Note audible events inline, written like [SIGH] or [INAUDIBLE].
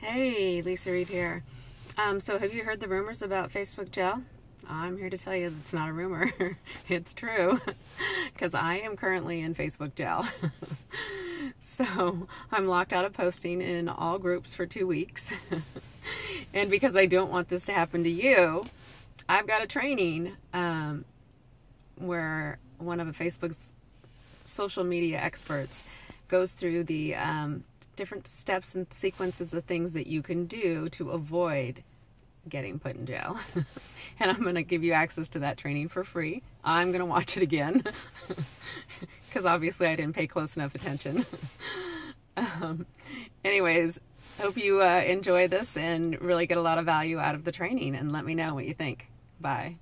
Hey, Lisa Reed here. Um, so, have you heard the rumors about Facebook Jail? I'm here to tell you it's not a rumor. [LAUGHS] it's true. [LAUGHS] Because I am currently in Facebook Jail. [LAUGHS] so, I'm locked out of posting in all groups for two weeks. and because I don't want this to happen to you, I've got a training um, where one of the Facebook's social media experts goes through the um, different steps and sequences of things that you can do to avoid getting put in jail. [LAUGHS] and I'm going to give you access to that training for free. I'm going to watch it again [LAUGHS] because obviously I didn't pay close enough attention. [LAUGHS] um, anyways, hope you uh, enjoy this and really get a lot of value out of the training and let me know what you think. Bye.